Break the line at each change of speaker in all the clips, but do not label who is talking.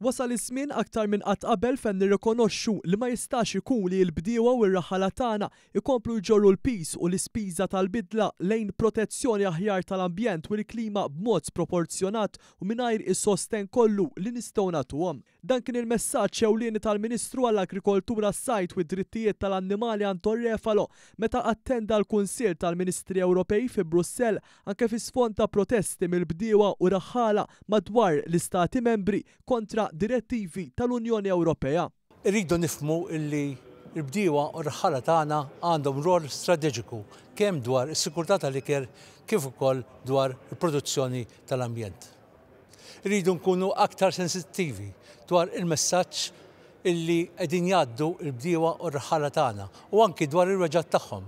Wasal iż-żmien aktar minn qatt qabel fejn nirrikonoxxu li ma jistax ikun li l-bdiewa u r-raħħala tagħna jkomplu jġorru l-piż u l-ispiża tal-bidla lejn protezzjoni aħjar tal-ambjent u l-klima b'mod sproporzjonat u mingħajr is-sostenn kollu li nistgħu nagħtuhom. Dan kien il-messaġġ ewlieni tal-Ministru għall-Agrikoltura s-Sajd u d-Drittijiet tal-Annimali Anton Refalo meta attenda l-Kunsill tal-Ministri Ewropej fi Brussell anke fi sfond ta' protesti mill-bdiewa u raħħala madwar l-Istati Membri kontra direttivi tal-Unjoni Ewropea.
Irridu nifhmu li l-bdiewa u r-raħħala tagħna għandhom rwol strateġiku kemm dwar is-sikurtà tal-ikel kif ukoll dwar il-produzzjoni tal-ambjent. Irridu nkunu aktar sensittivi dwar il-messaġġ li qegħdin jgħaddu l-bdiewa u r-raħħala tagħna u anki dwar il-weġgħat tagħhom.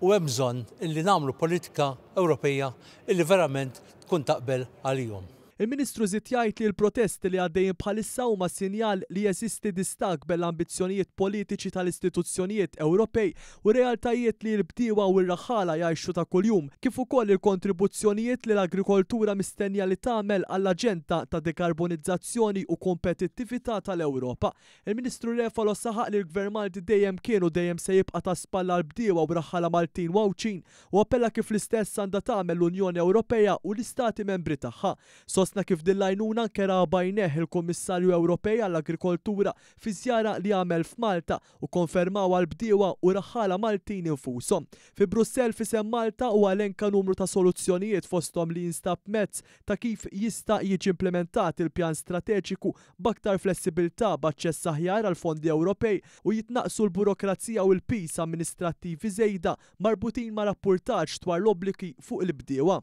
u hemm bżonn illi nagħmlu politika Ewropeja illi verament tkun taqbel għalihom.
Il-Ministru żied jgħid li l-protesti li għaddejjin bħalissa huma sinjal li jeżisti distakk bell ambizzjonijiet politiċi tal-istituzzjonijiet Ewropej u r-realtajiet li l-bdiewa u r-raħħala jgħixu ta' kuljum kif ukoll il-kontribuzzjonijiet li l-agrikoltura mistennija li tagħmel għall-aġenda ta' dekarbonizzazzjoni u kompetittività tal-Ewropa. Il-Ministru Refalo saħaq li l-Gvern Malti dejjem kien u dejjem se jibqa' ta' spalla għall-bdiewa u raħħala Maltin u Għawdxin u appella kif l-istess għandha tagħmel l-Unjoni Ewropea u l-Istati Membri tagħha. Sostna kif din l-għajnuna nkeraha b'għajnejh il-Kummissarju Ewropej għall-Agrikoltura fi żjara li għamel f'Malta u kkonfermawha l-bdiewa u raħħala Maltin infushom. Fi Brussell f'isem Malta huwa elenka numru ta' soluzzjonijiet fosthom li jinstab mezz ta' kif jista' jiġi implimentat il-Pjan Strateġiku b'aktar flessibilità, b'aċċess aħjar għall-fondi Ewropej u jitnaqqsu l-burokrazija u l-piż amministrattivi żejda marbutin ma' rappurtaġġ dwar l-obbligi fuq il-bdiewa.